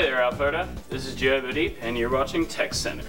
Hey there, Alberta. This is Joe Deep, and you're watching Tech Center.